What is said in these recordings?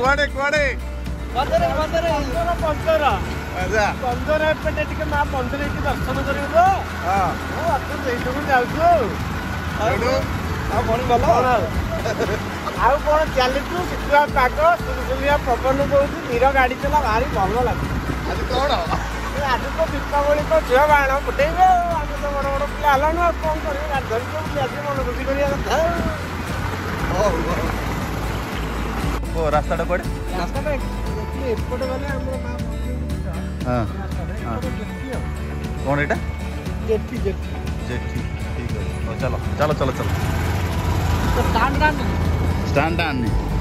ಕೊಡಿ ಕೊಡಿ ಪಂಚರ ପନ୍ଦର ଏପଟେ ଟିକେ ମା ମନ୍ଦିର ଏଠି ଦର୍ଶନ କରିବୁ ମୁଁ ଆପଣ ସେଇଠୁ ଯାଉଛୁ ଆଉ କଣ ଭଲ ଆଉ କଣ ଚାଲିଛୁ ଶୀତୁଆ ପାଗ ସୁଲସୁଲିଆ ପବନ କହୁଛି ଧୀର ଗାଡି ଚଲା ଭାରି ଭଲ ଲାଗୁଛି ଆଜି କଣ ଆଜି ତ ଦୀପାବଳି ତ ଝିଅ ବାଣ ଫୁଟେଇବ ଆମେ ତ ବଡ ବଡ ପିଲା ହେଲାଣି ଆଉ କଣ କରିବୁ ଗାଡ଼ି ଧରିଛୁ ବୁଲି ଆସିକି ମନ ଖୁସି କରିବା କଥା ଆଉ ହଉ ହଉ କୋଉ ରାସ୍ତାଟା କୁଆଡ଼େ କ'ଣ ଏଇଟା ଜେଠି ଜେଠି ଠିକ୍ ଅଛି ଚାଲ ଚାଲ ଚାଲ ଚାଲ ଷ୍ଟାଣ୍ଡ ଷ୍ଟାଣ୍ଡ ଆଣିନି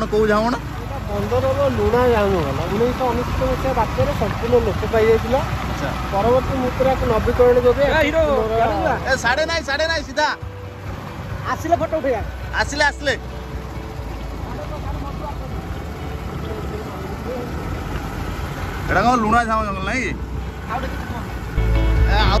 কারণ কেউ যাব না বন্ধর হলো লুনা জানো উনিশশো অনেক মশাই বাক্যের সম্পূর্ণ লোক পাই যাই পরবর্তী মুহূর্তে এক নবীকরণ যোগে সাড়ে নাই সাড়ে নাই সিধা আসলে ফটো উঠেয়া আসলে আসলে এটা কোন লুনা ঝাও জঙ্গল নাই কি আউ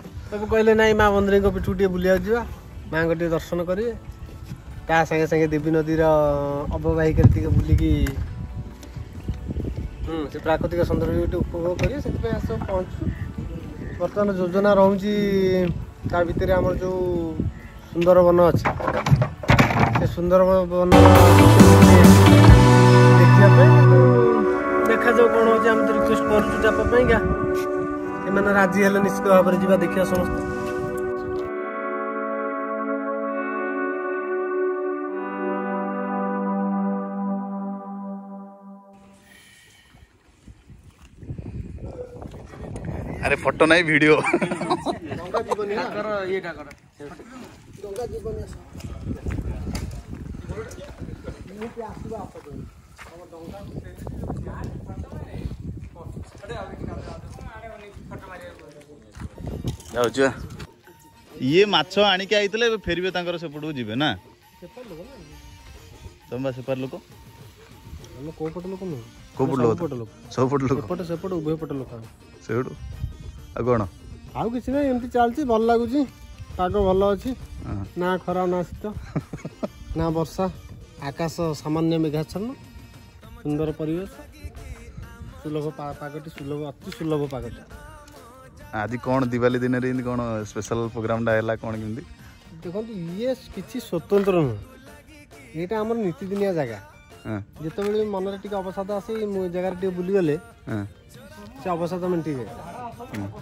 तपाईँ कहिले नै माँ मन्दिरको दर्शन बुलिएको मार्शन कि सागे देवी नदी र अबवाह बुलिक प्राकृतिक सौन्दर्य उपभोग कि सबै पहुँचु वर्तमान जोजना रह भुन्दरबन अस् रिक्वेस्ट गर्छु जाप मैंने राजी हेल निश्चित भाव में जी देखा समस्त अरे फोटो नहीं वीडियो ଯାଉଛୁ ଇଏ ମାଛ ଆଣିକି ଆଇଥିଲେ ଏବେ ଫେରିବେ ତାଙ୍କର ସେପଟକୁ ଯିବେ ନା ତମେ ବା ସେପାର ଲୋକ କୋଉ ପଟ ଲୋକ ନୁହଁ କୋଉ ପଟ ଲୋକ ସବୁ ପଟ ଲୋକ ଏପଟ ସେପଟ ଉଭୟ ପଟ ଲୋକ ସେଇଠୁ ଆଉ କ'ଣ ଆଉ କିଛି ନାହିଁ ଏମିତି ଚାଲିଛି ଭଲ ଲାଗୁଛି ପାଗ ଭଲ ଅଛି ନା ଖରା ନା ଶୀତ ନା ବର୍ଷା ଆକାଶ ସାମାନ୍ୟ ମେଘାଚ୍ଛନ୍ନ ସୁନ୍ଦର ପରିବେଶ ସୁଲଭ ପାଗଟି ସୁଲଭ ଅତି ସୁଲଭ ପାଗଟା ଆଜି କ'ଣ ଦିୱାଲୀ ଦିନରେ ଏମିତି କ'ଣ ସ୍ପେଶାଲ ପ୍ରୋଗ୍ରାମଟା ହେଲା କ'ଣ କେମିତି ଦେଖନ୍ତୁ ଇଏ କିଛି ସ୍ୱତନ୍ତ୍ର ନୁହେଁ ଏଇଟା ଆମର ନିତିଦିନିଆ ଜାଗା ଯେତେବେଳେ ମନରେ ଟିକେ ଅବସାଦ ଆସି ମୁଁ ଜାଗାରେ ଟିକେ ବୁଲିଗଲେ ସେ ଅବସାଦ ମେଣ୍ଟିଯାଏ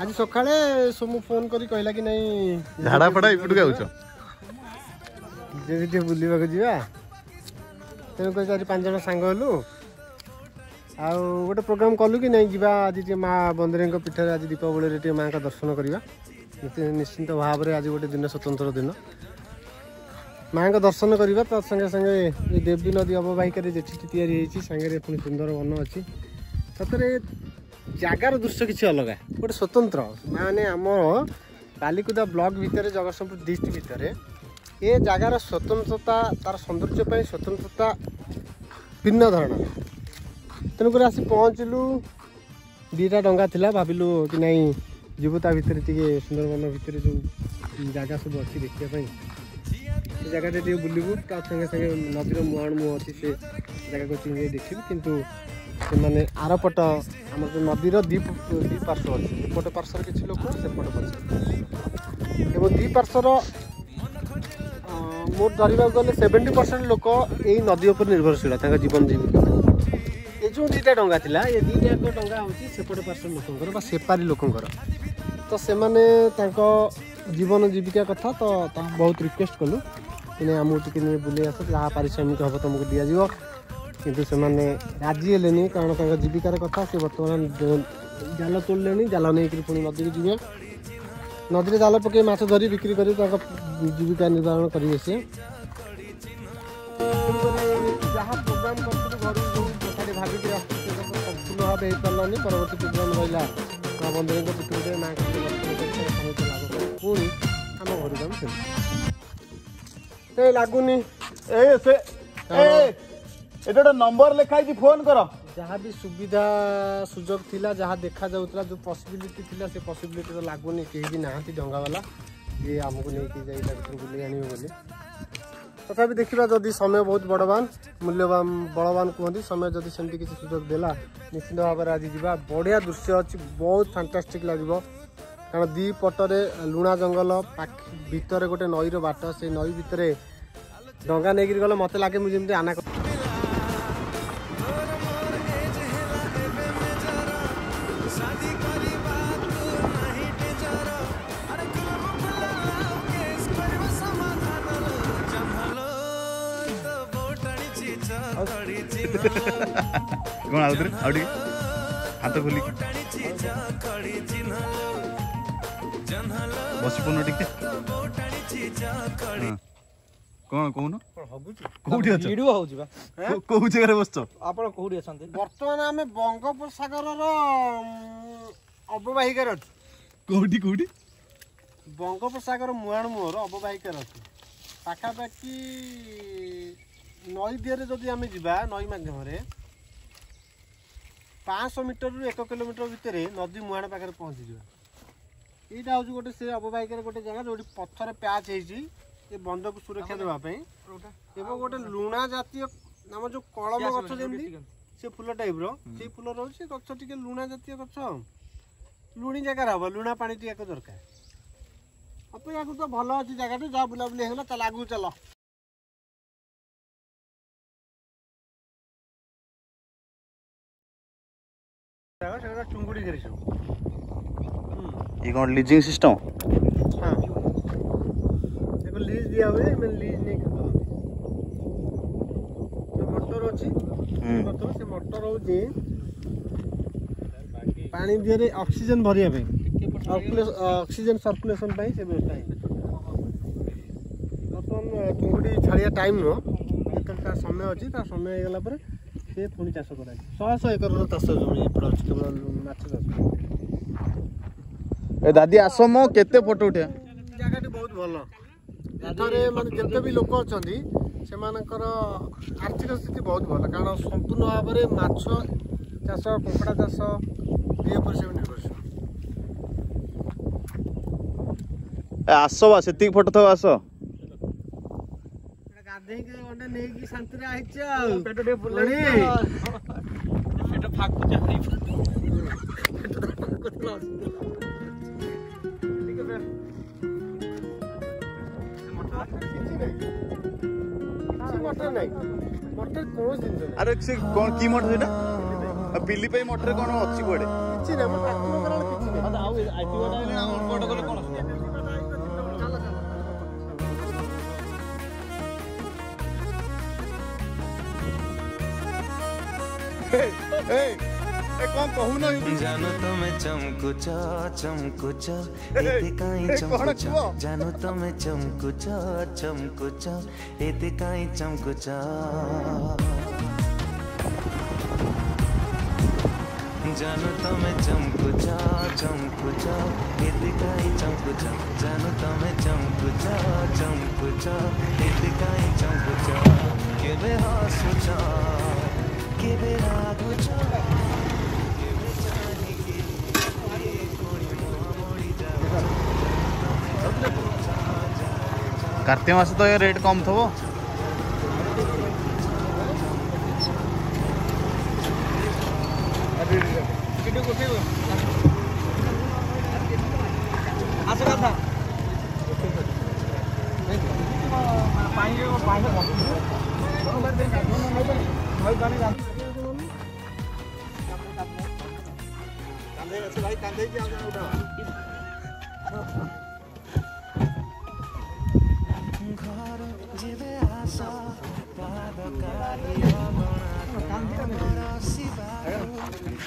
ଆଜି ସକାଳେ ସୋମୁ ଫୋନ୍ କରି କହିଲା କି ନାଇଁ ଝାଡ଼ା ଫାଡ଼ା ଏପଟକୁ ଆଉଛ ଯଦି ଟିକେ ବୁଲିବାକୁ ଯିବା ତେଣୁ କରି ଆଜି ପାଞ୍ଚ ଜଣ ସାଙ୍ଗ ହେଲୁ ଆଉ ଗୋଟେ ପ୍ରୋଗ୍ରାମ୍ କଲୁ କି ନାଇଁ ଯିବା ଆଜି ଟିକେ ମା ବନ୍ଦରୀଙ୍କ ପୀଠରେ ଆଜି ଦୀପାବଳିରେ ଟିକେ ମାଆଙ୍କ ଦର୍ଶନ କରିବା ନିଶ୍ଚିନ୍ତ ଭାବରେ ଆଜି ଗୋଟେ ଦିନ ସ୍ୱତନ୍ତ୍ର ଦିନ ମାଙ୍କ ଦର୍ଶନ କରିବା ତା ସାଙ୍ଗେ ସାଙ୍ଗେ ଏ ଦେବୀ ନଦୀ ଅବବାହିକାରେ ଯେଠିକି ତିଆରି ହେଇଛି ସାଙ୍ଗରେ ପୁଣି ସୁନ୍ଦର ବନ ଅଛି ସତରେ ଜାଗାର ଦୃଶ୍ୟ କିଛି ଅଲଗା ଗୋଟେ ସ୍ୱତନ୍ତ୍ର ମାନେ ଆମ ବାଲିକୁଦା ବ୍ଲକ ଭିତରେ ଜଗତସିଂହପୁର ଡିଷ୍ଟ୍ରିକ୍ଟ ଭିତରେ ଏ ଜାଗାର ସ୍ୱତନ୍ତ୍ରତା ତାର ସୌନ୍ଦର୍ଯ୍ୟ ପାଇଁ ସ୍ୱତନ୍ତ୍ରତା ଭିନ୍ନ ଧରଣର তেমনি আসি পৌঁছলু দুইটা ডঙ্গা লা ভাবিলু কি নাই ଯିବୁ ତା ଭିତରେ ଟିକେ ସୁନ୍ଦରବନ ଭିତରେ ଯେଉଁ ଜାଗା ସବୁ ଅଛି ଦେଖିବା ପାଇଁ ସେ ଜାଗାରେ ଟିକେ ବୁଲିବୁ ତା ସାଙ୍ଗେ ସାଙ୍ଗେ ନଦୀର ମୁହାଣ ମୁହଁ ଅଛି ସେ ଜାଗାକୁ ଚିଙ୍ଗି ଦେଖିବୁ କିନ୍ତୁ ସେମାନେ ଆରପଟ ଆମର ଯେଉଁ ନଦୀର ଦୁଇ ଦୁଇ ପାର୍ଶ୍ୱ ଅଛି ଏପଟ ପାର୍ଶ୍ୱର କିଛି ଲୋକ ସେପଟ ପାର୍ଶ୍ୱ ଏବଂ ଦୁଇ ପାର୍ଶ୍ୱର ମୋର ଧରିବାକୁ ଗଲେ ସେଭେଣ୍ଟି ପରସେଣ୍ଟ ଲୋକ ଏଇ ନଦୀ ଉପରେ ନିର୍ଭରଶୀଳ ତାଙ୍କ ଜୀବନ ଜୀବିକା ଯୋଉ ଦୁଇଟା ଡଙ୍ଗା ଥିଲା ଏ ଦୁଇଟା ଏକ ଡଙ୍ଗା ହେଉଛି ସେପଟ ପାର୍ଶ୍ୱ ଲୋକଙ୍କର ବା ସେପାରୀ ଲୋକଙ୍କର ତ ସେମାନେ ତାଙ୍କ ଜୀବନ ଜୀବିକା କଥା ତ ତାଙ୍କୁ ବହୁତ ରିକ୍ୱେଷ୍ଟ କଲୁ କିନେ ଆମକୁ ଟିକେ ନେଇ ବୁଲେଇ ଆସ ଯାହା ପାରିଶ୍ରମିକ ହେବ ତୁମକୁ ଦିଆଯିବ କିନ୍ତୁ ସେମାନେ ରାଜି ହେଲେନି କାରଣ ତାଙ୍କ ଜୀବିକାର କଥା ସେ ବର୍ତ୍ତମାନ ଜାଲ ତୋଳିଲେଣି ଜାଲ ନେଇକରି ପୁଣି ନଦୀକୁ ଯିବେ ନଦୀରେ ଜାଲ ପକାଇ ମାଛ ଧରି ବିକ୍ରି କରି ତାଙ୍କ ଜୀବିକା ନିର୍ବାହନ କରିବେ ସିଏ ଦେଇ ପାରିଲାନି ପରବର୍ତ୍ତୀ ଟ୍ରିଟମେଣ୍ଟ ରହିଲା ବନ୍ଧୁଙ୍କ ଟ୍ରିଟମେଣ୍ଟରେ ପୁଣି ଆମ ଘରକୁ ଆମେ ଫେରୁ ଏ ଲାଗୁନି ଏ ସେ ଏଇଟା ଗୋଟେ ନମ୍ବର ଲେଖା ହେଇଛି ଫୋନ କର ଯାହା ବି ସୁବିଧା ସୁଯୋଗ ଥିଲା ଯାହା ଦେଖାଯାଉଥିଲା ଯେଉଁ ପସିବିଲିଟି ଥିଲା ସେ ପସିବିଲିଟିର ଲାଗୁନି କେହି ବି ନାହାନ୍ତି ଡଙ୍ଗାବାଲା ଯିଏ ଆମକୁ ନେଇକି ଯାଇ ତା ଭିତରୁ ବୁଲେଇ ଆଣିବେ ବୋଲି তথাপি দেখিবা যদি ସମୟ ବହୁତ ବଡ଼ବାନ ମୂଲ୍ୟବାନ ବଳବାନ କୁହନ୍ତି ସମୟ ଯଦି ସେମିତି କିଛି ସୁଯୋଗ ଦେଲା ନିଶ୍ଚିନ୍ତ ଭାବରେ ଆଜି ଯିବା ବଢ଼ିଆ ଦୃଶ୍ୟ ଅଛି ବହୁତ ଫାଣ୍ଟାଷ୍ଟିକ୍ ଲାଗିବ କାରଣ ଦୁଇ ପଟରେ ଲୁଣା ଜଙ୍ଗଲ ପାଖ ଭିତରେ ଗୋଟେ ନଈର ବାଟ ସେଇ ନଈ ଭିତରେ ଡଙ୍ଗା ନେଇକିରି ଗଲେ ମୋତେ ଲାଗେ ମୁଁ ଯେମିତି ଆନା ବସି ପଡ଼ୁନ ଟିକେ କ'ଣ କହୁନ କୋଉଠି ଅଛ ଭିଡିଓ ହଉଛି ବା କୋଉ ଜାଗାରେ ବସିଛ ଆପଣ କୋଉଠି ଅଛନ୍ତି ବର୍ତ୍ତମାନ ଆମେ ବଙ୍ଗୋପସାଗରର ଅବବାହିକାରେ ଅଛୁ କୋଉଠି କୋଉଠି ବଙ୍ଗୋପସାଗର ମୁହାଣ ମୁହଁର ଅବବାହିକାରେ ଅଛୁ ପାଖାପାଖି ନଈ ଦିହରେ ଯଦି ଆମେ ଯିବା ନଈ ମାଧ୍ୟମରେ পাঁচଶହ ମିଟରରୁ ଏକ କିଲୋମିଟର ଭିତରେ ନଦୀ ମୁହାଣ ପାଖରେ ପହଞ୍ଚିଯିବା ଏଇଟା ହେଉଛି ଗୋଟେ ସେ ଅବବାହିକାରେ ଗୋଟେ ଜାଗା ଯେଉଁଠି ପଥର ପ୍ୟାଚ୍ ହେଇଛି ଏ ବନ୍ଧକୁ ସୁରକ୍ଷା ଦେବା ପାଇଁ ଏବଂ ଗୋଟେ ଲୁଣା ଜାତୀୟ ଆମ ଯେଉଁ କଳମ ଗଛ ଯେମିତି ସେ ଫୁଲ ଟାଇପ୍ର ସେଇ ଫୁଲ ରହୁଛି ଗଛ ଟିକେ ଲୁଣା ଜାତୀୟ ଗଛ ଲୁଣି ଜାଗାରେ ହବ ଲୁଣା ପାଣି ଟିକେ ଦରକାର ଅପେକ୍ଷାକୃତ ଭଲ ଅଛି ଜାଗାଟି ଯାହା ବୁଲାବୁଲି ହେଇଗଲା ତାହେଲେ ଆଗକୁ ଚାଲ ચોરી કરીશું એ કોણ લીઝિંગ સિસ્ટમ હા ଏକ ଲିଜ୍ ଦିଆହୁଏ ମାନେ ଲିଜ୍ ନେଇକି ମଟର ଅଛି ପ୍ରଥମେ ସେ ମଟର ହେଉଛି ପାଣି ଦେହରେ ଅକ୍ସିଜେନ୍ ଭରିବା ପାଇଁ ଅକ୍ସିଜେନ୍ ସର୍କୁଲେସନ୍ ପାଇଁ ସେ ବ୍ୟବସ୍ଥା ହେଇଛି ବର୍ତ୍ତମାନ ଚିଙ୍ଗୁଡ଼ି ଛାଡ଼ିବା ଟାଇମ୍ ନୁହଁ ଯେତେବେଳେ ତା ସମୟ ଅଛି ତା ସମୟ ହେଇଗଲା ପରେ ସେ ପୁଣି ଚାଷ କରାଯାଏ ଶହ ଶହ ଏକରର ଚାଷ ଜମି ମାଛ ଏ ଦାଦି ଆସ ମ କେତେ ଫଟୋ ଉଠେ ଜାଗାଟି ବହୁତ ଭଲ ଏଠାରେ ମାନେ ଯେତେ ବି ଲୋକ ଅଛନ୍ତି ସେମାନଙ୍କର ଆର୍ଥିକ ସ୍ଥିତି ବହୁତ ଭଲ କାରଣ ସମ୍ପୂର୍ଣ୍ଣ ଭାବରେ ମାଛ ଚାଷ କପଡ଼ା ଚାଷ ଏ ଉପରେ ସେ ଆସ ବା ସେତିକି ଫଟୋ ଥବ ଆସ ଦେଇକି ଅଣ୍ଡା ନେଇକି ଶାନ୍ତିରେ ଆଇଛ ଆଉ ପେଟ ଟିକେ ବୁଲେଇ ପେଟ ଫାଙ୍କୁଛି ପେଟ ଫାଙ୍କୁଥିଲା ଆରେ ସେ କଣ କି ମଠ ସେଇଟା ପିଲି ପାଇଁ ମଠରେ କଣ ଅଛି କୁଆଡେ କିଛି ନାହିଁ ଆଉ କଲେ କଣ जान तम ना जानो तमे तो चमकुच चमकुच एते काई चमकुच जानो तमे तो चमकुच चमकुच एते काई जानो तमे तो चमकुच चमकुच एते काई चमकुच जानो तमे चमकुच चमकुच एते के बिना करते वैसे तो ये रेट कम था वो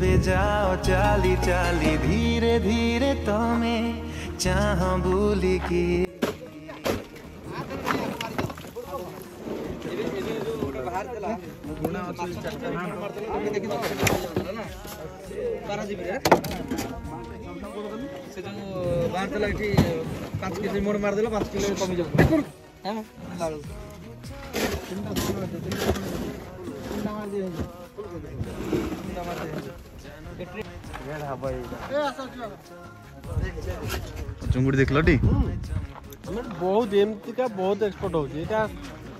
देवे जाओ चाली चाली धीरे धीरे तमें चाह भूली की ସେ ଯେଉଁ ବାହାର ଦେଲା ଏଠି ପାଞ୍ଚ କେଜି ମୋର ମାରିଦେଲା ପାଞ୍ଚ କିଲୋ କମିଯିବ ହଁ चुंगुड़ी देख ली बहुत एमती बहुत एक्सपर्ट हो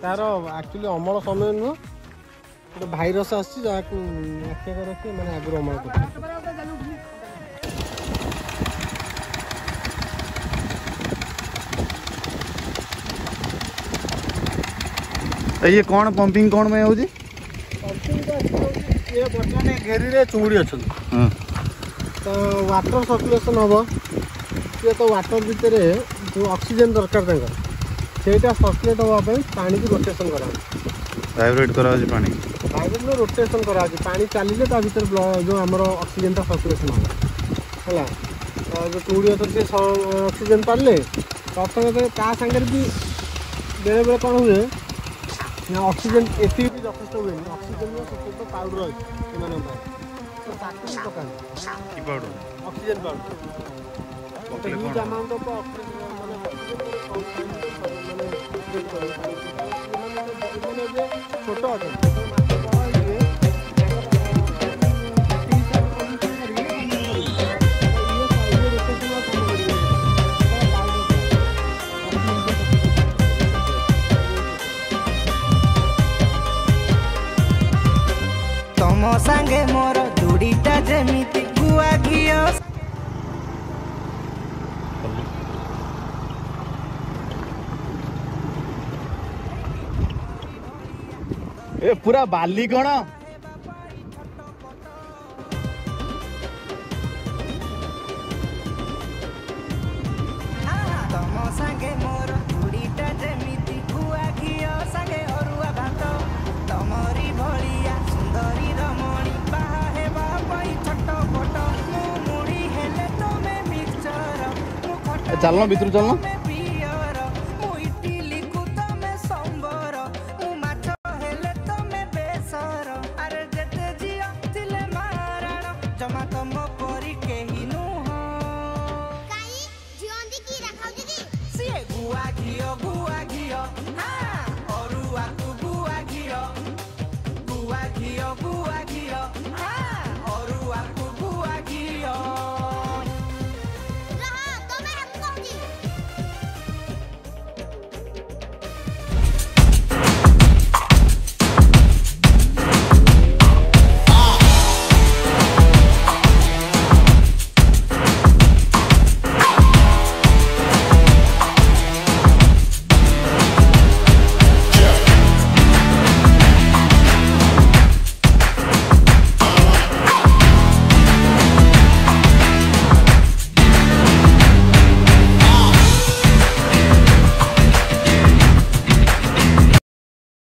तार एक्चुअली अमल समय नुह गोटे भाईरस आख्या रखे मैंने आगुरी अमल कर ये कौन पंपिंग कौन में हो जी? ଇଏ ବର୍ତ୍ତମାନ ଘେରିରେ ଚୁଙ୍ଗୁଡ଼ି ଅଛନ୍ତି ତ ୱାଟର ସର୍କୁଲେସନ୍ ହେବ ସିଏ ତ ୱାଟର ଭିତରେ ଯେଉଁ ଅକ୍ସିଜେନ୍ ଦରକାର ତାଙ୍କର ସେଇଟା ସର୍କୁଲେଟ୍ ହେବା ପାଇଁ ପାଣିକି ରୋଟେସନ୍ କରାହେଉଛି କରାହେଉଛି ପାଣି ରୋଟେସନ୍ କରାହେଉଛି ପାଣି ଚାଲିଲେ ତା ଭିତରେ ଯେଉଁ ଆମର ଅକ୍ସିଜେନ୍ଟା ସର୍କୁଲେସନ୍ ହେବ ହେଲା ଯେଉଁ ଚୁଙ୍ଗୁଡ଼ି ଅଛନ୍ତି ସେ ଅକ୍ସିଜେନ୍ ପାରିଲେ ପ୍ରଥମେ ତା ସାଙ୍ଗରେ ବି ବେଳେବେଳେ କ'ଣ ହୁଏ ଅକ୍ସିଜେନ୍ ଏଠି যথেষ্ট হুয়ে অক্সিজেন যথেষ্ট পাউডর হয় এমন তো তাকে কি পকাল কি powder oxygen powder huge amount of oxygen মানে মানে ছোট অক্সিজেন ସାଙ୍ଗେ ମୋର ଦୁଡ଼ିଟା ଯେମିତି ଗୁଆ ଘିଅ ଏ ପୁରା ବାଲି କ'ଣ चलना भीतर चलना